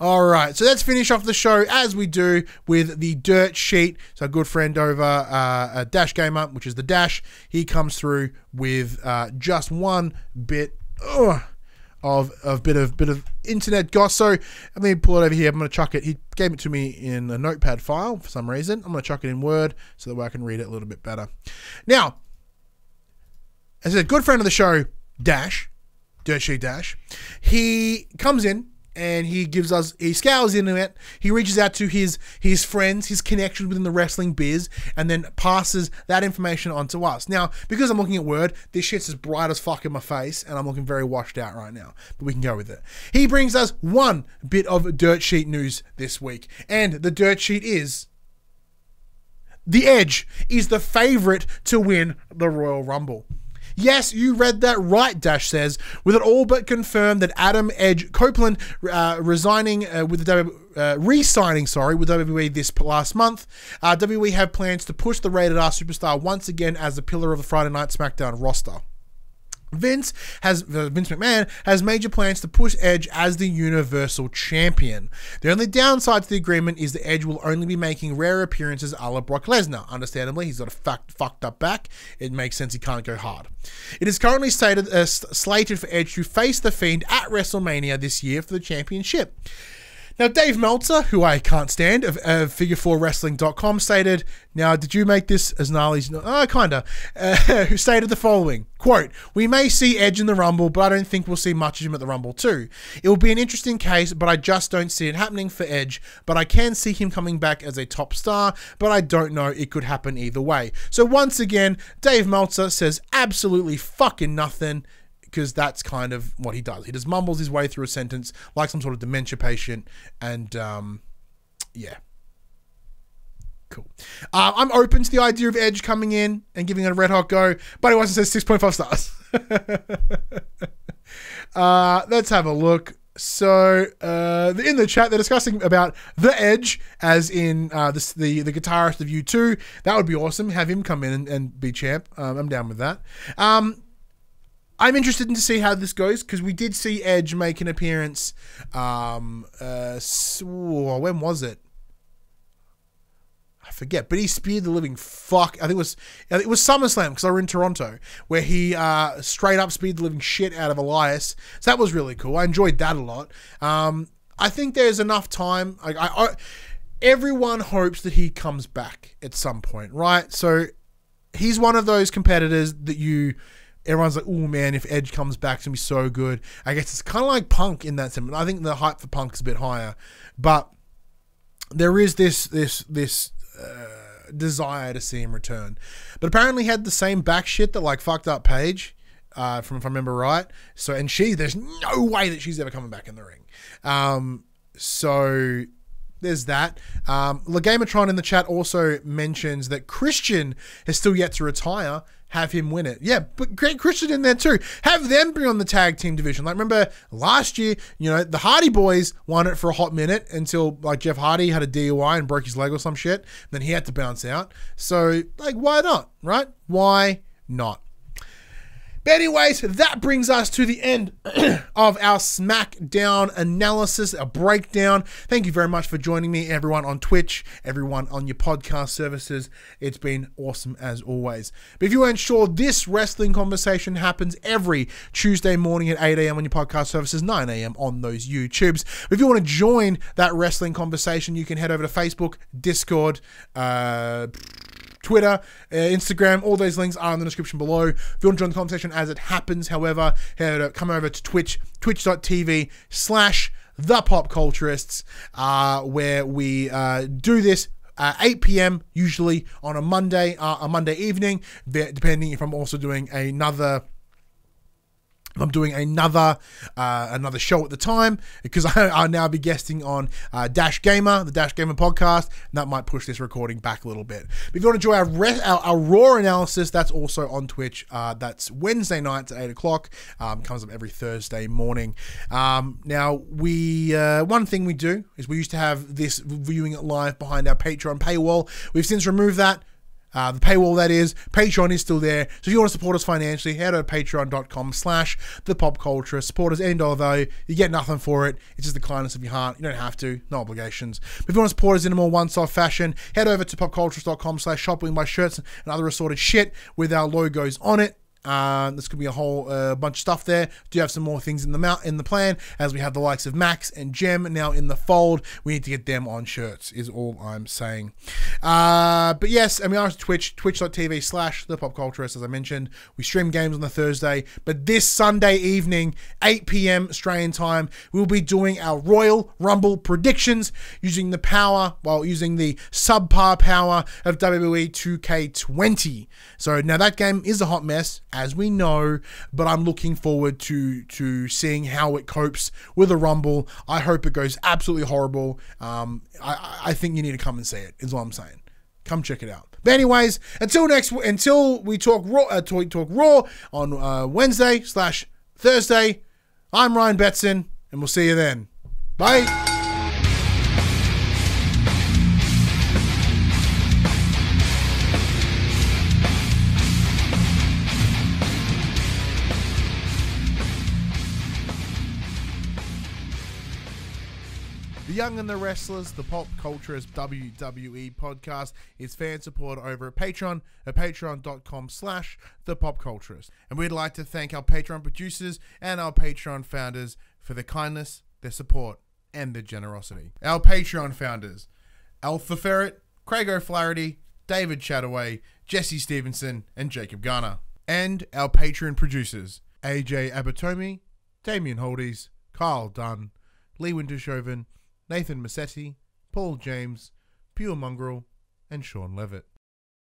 All right, so let's finish off the show as we do with the dirt sheet. So, a good friend over uh, a Dash Gamer, which is the Dash, he comes through with uh, just one bit ugh, of of bit of bit of internet goss. So, let me pull it over here. I'm going to chuck it. He gave it to me in a notepad file for some reason. I'm going to chuck it in Word so that way I can read it a little bit better. Now, as a good friend of the show, Dash, Dirt Sheet Dash, he comes in and he gives us he scours the internet. he reaches out to his his friends his connections within the wrestling biz and then passes that information on to us. Now because i'm looking at word this shit's as bright as fuck in my face and i'm looking very washed out right now. But we can go with it. He brings us one bit of dirt sheet news this week and the dirt sheet is the edge is the favorite to win the royal rumble Yes, you read that right, Dash says, with it all but confirmed that Adam Edge Copeland uh, resigning uh, with the w- uh, re-signing, sorry, with WWE this last month. Uh, WWE have plans to push the rated R superstar once again as the pillar of the Friday Night SmackDown roster. Vince has uh, Vince McMahon has major plans to push Edge as the Universal Champion. The only downside to the agreement is that Edge will only be making rare appearances a la Brock Lesnar. Understandably, he's got a fucked, fucked up back. It makes sense he can't go hard. It is currently stated uh, slated for Edge to face the Fiend at WrestleMania this year for the championship. Now, Dave Meltzer, who I can't stand, of, of Figure4Wrestling.com, stated, Now, did you make this as gnarly? Oh, kinda. Uh, who stated the following Quote, We may see Edge in the Rumble, but I don't think we'll see much of him at the Rumble, too. It will be an interesting case, but I just don't see it happening for Edge. But I can see him coming back as a top star, but I don't know. It could happen either way. So, once again, Dave Meltzer says absolutely fucking nothing because that's kind of what he does. He just mumbles his way through a sentence like some sort of dementia patient, and um, yeah. Cool. Uh, I'm open to the idea of Edge coming in and giving it a red hot go, but it wasn't says 6.5 stars. uh, let's have a look. So uh, in the chat, they're discussing about the Edge, as in uh, the, the the guitarist of U2. That would be awesome. Have him come in and, and be champ. Um, I'm down with that. Um, I'm interested in to see how this goes because we did see Edge make an appearance. Um, uh, when was it? I forget, but he speared the living fuck. I think it was it was SummerSlam because I were in Toronto where he uh, straight up speared the living shit out of Elias. So that was really cool. I enjoyed that a lot. Um, I think there's enough time. I, I, I, everyone hopes that he comes back at some point, right? So he's one of those competitors that you everyone's like, oh man, if Edge comes back, it's gonna be so good. I guess it's kind of like Punk in that sense. I think the hype for Punk is a bit higher, but there is this this this uh, desire to see him return. But apparently, had the same back shit that like fucked up Paige. Uh, from if I remember right, so and she, there's no way that she's ever coming back in the ring. Um, so there's that. Um, Legamatron in the chat also mentions that Christian has still yet to retire have him win it. Yeah, but great Christian in there too. Have them be on the tag team division. Like remember last year, you know, the Hardy Boys won it for a hot minute until like Jeff Hardy had a DUI and broke his leg or some shit. Then he had to bounce out. So like, why not? Right? Why not? But anyways, that brings us to the end of our SmackDown analysis, a breakdown. Thank you very much for joining me, everyone on Twitch, everyone on your podcast services. It's been awesome as always. But if you weren't sure, this wrestling conversation happens every Tuesday morning at 8 a.m. on your podcast services, 9 a.m. on those YouTubes. But if you want to join that wrestling conversation, you can head over to Facebook, Discord, uh, Twitter, uh, Instagram, all those links are in the description below. If you want to join the conversation as it happens, however, come over to Twitch, twitch.tv slash the pop culturists, uh, where we uh, do this uh, 8 p.m. usually on a Monday, uh, a Monday evening, depending if I'm also doing another I'm doing another uh, another show at the time because I, will now be guesting on uh, Dash Gamer, the Dash Gamer podcast, and that might push this recording back a little bit. But if you want to enjoy our, re- our, our, Raw analysis, that's also on Twitch. Uh, that's Wednesday nights at 8 o'clock. Um, comes up every Thursday morning. Um, now, we uh, one thing we do is we used to have this viewing live behind our Patreon paywall. We've since removed that. Uh, the paywall that is. Patreon is still there. So if you want to support us financially head over to patreon.com slash the pop culture. Support us any dollar value you get nothing for it. It's just the kindness of your heart. You don't have to. No obligations. But if you want to support us in a more one-stop fashion head over to popcultures.com slash shopping my shirts and other assorted shit with our logos on it uh, there's gonna be a whole uh, bunch of stuff there. Do you have some more things in the mount in the plan as we have the likes of Max and Jem now in the fold. We need to get them on shirts. Is all I'm saying. Uh, but yes, I mean, on Twitch, twitch.tv slash the pop culturist. As I mentioned, we stream games on the Thursday, but this Sunday evening, 8 p.m. Australian time, we'll be doing our Royal Rumble predictions using the power, while well, using the subpar power of WWE 2K20. So now that game is a hot mess as we know, but I'm looking forward to to seeing how it copes with a Rumble. I hope it goes absolutely horrible. Um, I, I think you need to come and see it. Is what I'm saying. Come check it out. But anyways, until next, until we talk raw, uh, talk, talk raw on uh, Wednesday slash Thursday. I'm Ryan Betson, and we'll see you then. Bye. Young and the Wrestlers, the Pop Culturist WWE podcast is fan support over at Patreon at patreon.com slash the pop culturist. And we'd like to thank our Patreon producers and our Patreon founders for their kindness, their support, and their generosity. Our Patreon founders, Alpha Ferret, Craig O'Flaherty, David Chataway, Jesse Stevenson, and Jacob Garner. And our Patreon producers, AJ Abatomi, Damien Holdies, Kyle Dunn, Lee Wintershoven, Nathan Massetti, Paul James, Pure Mongrel, and Sean Levitt.